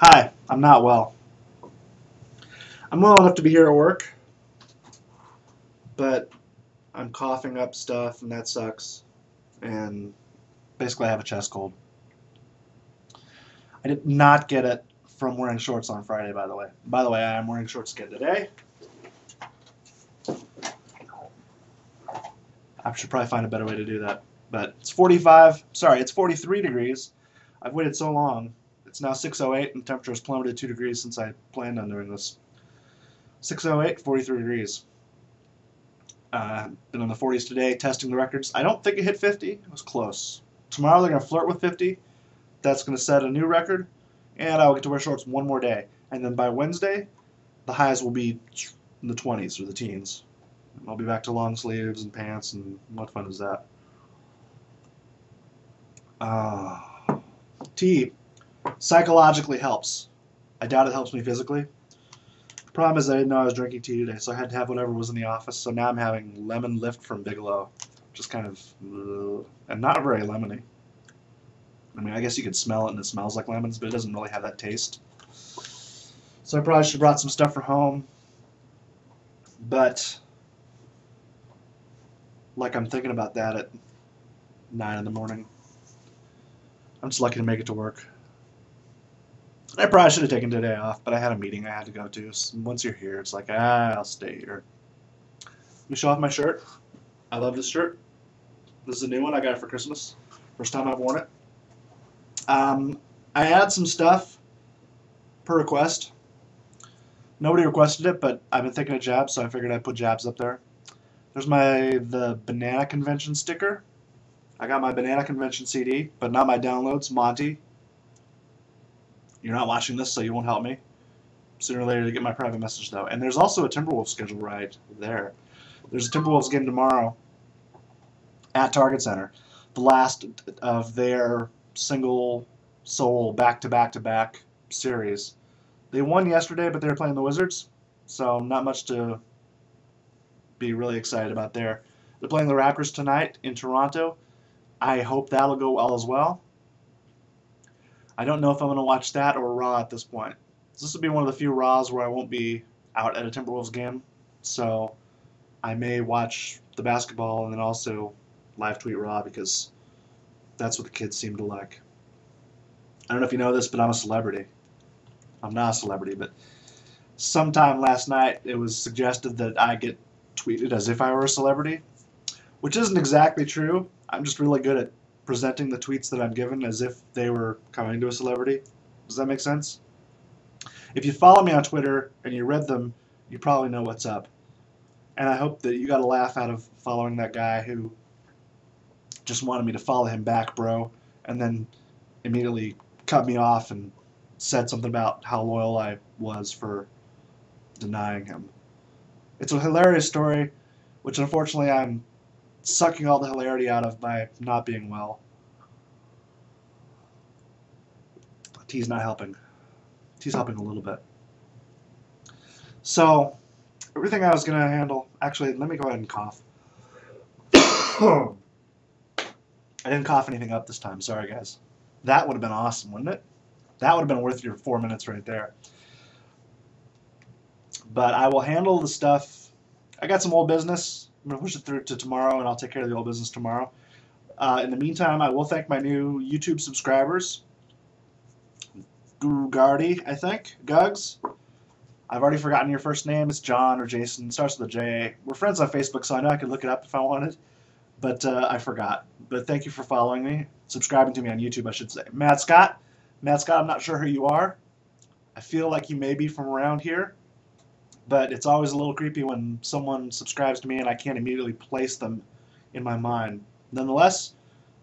Hi, I'm not well. I'm well enough to be here at work, but I'm coughing up stuff and that sucks. And basically, I have a chest cold. I did not get it from wearing shorts on Friday, by the way. By the way, I am wearing shorts again today. I should probably find a better way to do that. But it's 45, sorry, it's 43 degrees. I've waited so long. It's now 6.08 and the temperature has plummeted 2 degrees since I planned on doing this. 6.08, 43 degrees. Uh, been in the 40s today, testing the records. I don't think it hit 50. It was close. Tomorrow they're going to flirt with 50. That's going to set a new record. And I will get to wear shorts one more day. And then by Wednesday, the highs will be in the 20s or the teens. I'll be back to long sleeves and pants, and what fun is that? Uh, tea psychologically helps. I doubt it helps me physically. The problem is I didn't know I was drinking tea today, so I had to have whatever was in the office. So now I'm having lemon lift from Bigelow, just kind of, uh, and not very lemony. I mean, I guess you could smell it and it smells like lemons, but it doesn't really have that taste. So I probably should have brought some stuff for home. But like I'm thinking about that at 9 in the morning. I'm just lucky to make it to work. I probably should have taken today off, but I had a meeting I had to go to. So once you're here, it's like, ah, I'll stay here. Let me show off my shirt. I love this shirt. This is a new one. I got for Christmas. First time I've worn it. Um, I add some stuff per request. Nobody requested it, but I've been thinking of jabs, so I figured I'd put jabs up there. There's my the Banana Convention sticker. I got my Banana Convention CD, but not my downloads. Monty, you're not watching this, so you won't help me. Sooner or later to get my private message, though. And there's also a Timberwolves schedule right there. There's a Timberwolves game tomorrow at Target Center. The last of their single sole back-to-back-to-back series. They won yesterday, but they were playing the Wizards, so not much to be really excited about there. They're playing the Raptors tonight in Toronto. I hope that'll go well as well. I don't know if I'm going to watch that or Raw at this point. This will be one of the few Raws where I won't be out at a Timberwolves game, so I may watch the basketball and then also live tweet Raw because that's what the kids seem to like. I don't know if you know this, but I'm a celebrity. I'm not a celebrity, but sometime last night it was suggested that I get tweeted as if I were a celebrity, which isn't exactly true. I'm just really good at presenting the tweets that I'm given as if they were coming to a celebrity. Does that make sense? If you follow me on Twitter and you read them, you probably know what's up. And I hope that you got a laugh out of following that guy who just wanted me to follow him back, bro, and then immediately cut me off and said something about how loyal I was for denying him. It's a hilarious story, which unfortunately I'm sucking all the hilarity out of by not being well. Tea's not helping. Tea's helping a little bit. So, everything I was going to handle, actually, let me go ahead and cough. I didn't cough anything up this time. Sorry, guys. That would have been awesome, wouldn't it? That would have been worth your four minutes right there. But I will handle the stuff. I got some old business. I'm going to push it through to tomorrow, and I'll take care of the old business tomorrow. Uh, in the meantime, I will thank my new YouTube subscribers. Guru Gardi, I think. Gugs. I've already forgotten your first name. It's John or Jason. It starts with a J. We're friends on Facebook, so I know I could look it up if I wanted. But uh, I forgot. But thank you for following me. Subscribing to me on YouTube, I should say. Matt Scott. Matt Scott, I'm not sure who you are. I feel like you may be from around here but it's always a little creepy when someone subscribes to me and I can't immediately place them in my mind. Nonetheless,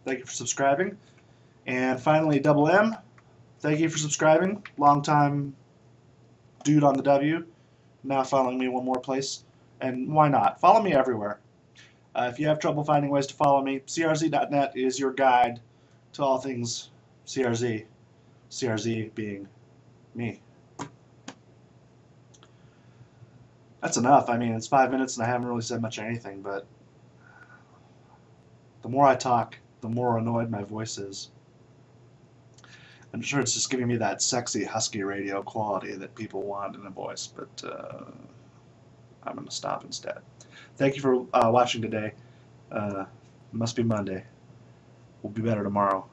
thank you for subscribing. And finally, Double M, thank you for subscribing. Long time dude on the W, now following me one more place. And why not? Follow me everywhere. Uh, if you have trouble finding ways to follow me, crz.net is your guide to all things CRZ. CRZ being me. That's enough. I mean, it's five minutes and I haven't really said much of anything, but the more I talk, the more annoyed my voice is. I'm sure it's just giving me that sexy husky radio quality that people want in a voice, but uh, I'm going to stop instead. Thank you for uh, watching today. Uh, must be Monday. We'll be better tomorrow.